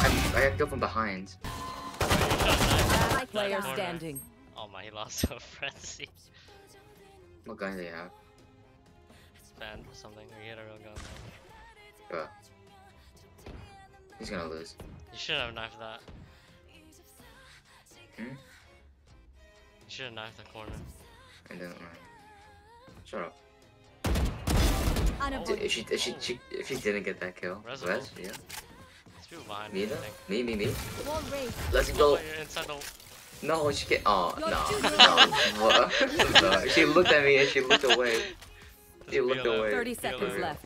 I got killed from behind. Last player Corner. standing. Oh my, he lost to a frenzy. What gun do they have? Banned or something, or he had a real gun. Uh, he's gonna lose. You should have knifed that. Hmm? You should have knifed the corner. And then, uh, shut up. Unavoidable. If she, if she, she, if she didn't get that kill, Res Res, ult. yeah. There's people behind Me me, I though? think. Me, me, me. Let's Oh, go. you're inside the... No, she can't. Oh, You're no. No. What? no. She looked at me and she looked away. She looked away. 30 seconds left.